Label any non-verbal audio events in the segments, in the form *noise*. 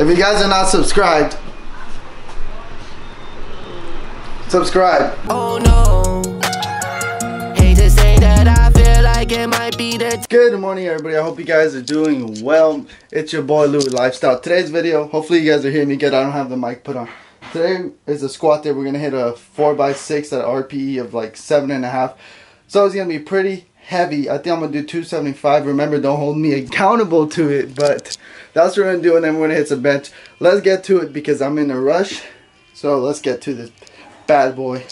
If you guys are not subscribed, subscribe. Oh no. Hate to say that I feel like it might be the Good morning, everybody. I hope you guys are doing well. It's your boy Louie Lifestyle. Today's video, hopefully you guys are hearing me good. I don't have the mic put on. Today is a squat day. We're gonna hit a four x six at an RPE of like seven and a half. So it's gonna be pretty heavy. I think I'm gonna do 275. Remember, don't hold me accountable to it, but that's what we're gonna do, and then we're gonna hit some bench. Let's get to it because I'm in a rush. So let's get to this bad boy.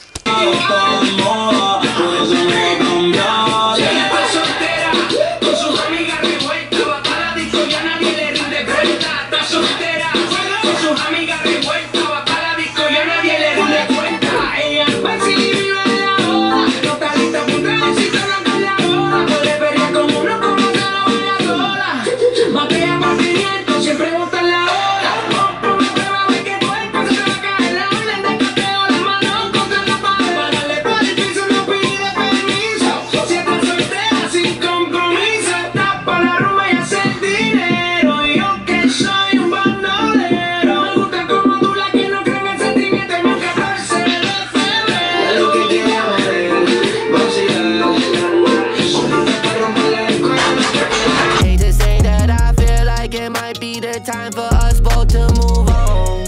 Time for us both to move on.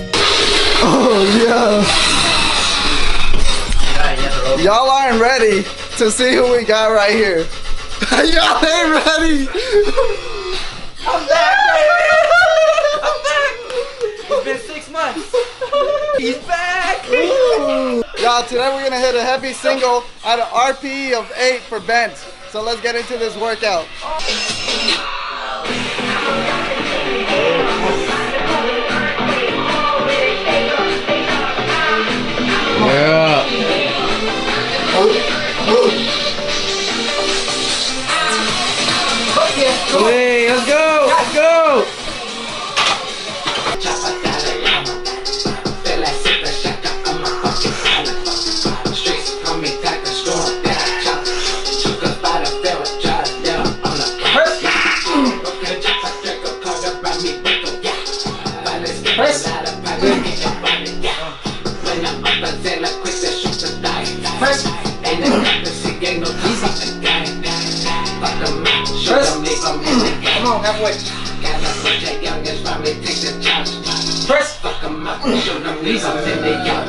Oh yeah. Y'all aren't ready to see who we got right here. *laughs* Y'all ain't ready. I'm back, I'm back. It's been six months. He's back. Y'all, today we're gonna hit a heavy single at an RPE of eight for bench. So let's get into this workout. Hey, Come on, halfway. Press. Fuck 'em up, show them knees up in the yard.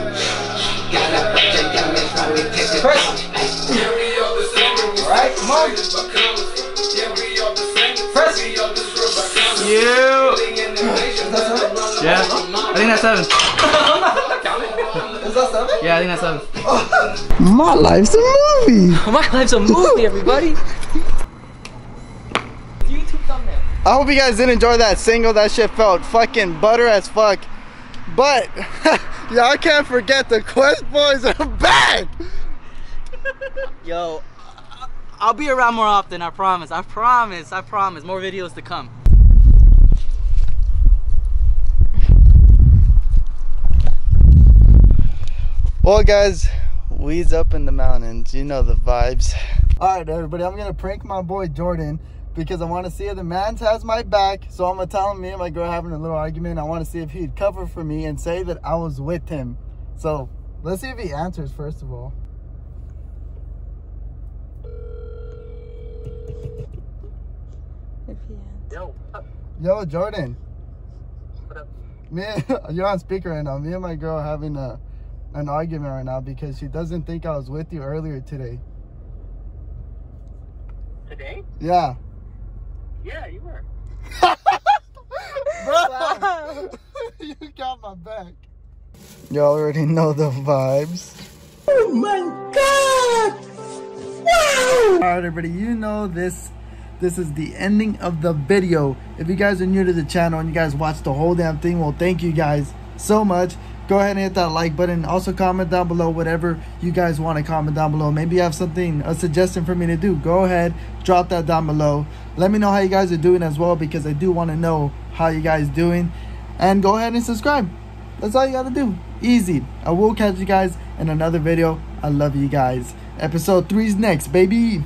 Got a bunch of youngins, probably the Press. Alright, come on. Press. You. Yeah. I think that's seven. Is that seven? Yeah, I think that's seven. My life's a movie. *laughs* My life's a movie, everybody. I hope you guys did enjoy that single. That shit felt fucking butter as fuck. But *laughs* y'all can't forget the Quest Boys are back. *laughs* Yo, I'll be around more often. I promise. I promise. I promise. More videos to come. Well, guys, we's up in the mountains. You know the vibes. All right, everybody, I'm gonna prank my boy Jordan because I want to see if the man's has my back. So I'm gonna tell him me and my girl having a little argument. I want to see if he'd cover for me and say that I was with him. So let's see if he answers first of all. If He appears. Yo, Yo, Jordan. what up? Me, *laughs* you're on speaker right now. Me and my girl are having a an argument right now because she doesn't think I was with you earlier today. Today? Yeah. Yeah, you were. *laughs* Bro, *laughs* you got my back. Y'all already know the vibes. Oh my god! Wow! Alright everybody, you know this this is the ending of the video. If you guys are new to the channel and you guys watched the whole damn thing, well thank you guys so much. Go ahead and hit that like button. Also comment down below whatever you guys want to comment down below. Maybe you have something, a suggestion for me to do. Go ahead, drop that down below. Let me know how you guys are doing as well because I do want to know how you guys doing. And go ahead and subscribe. That's all you got to do. Easy. I will catch you guys in another video. I love you guys. Episode 3 is next, baby.